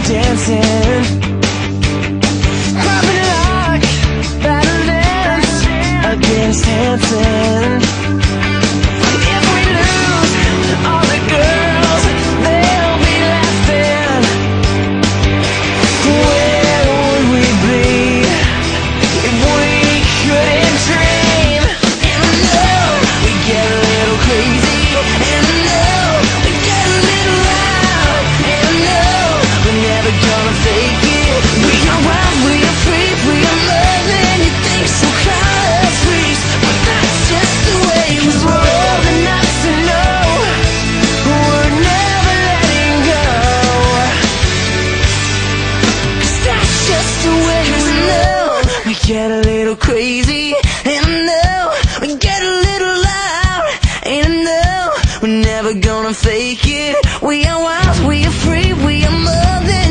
dancing. get a little crazy. And I know we get a little loud. And I know we're never gonna fake it. We are wild, we are free, we are mothers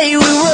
say we were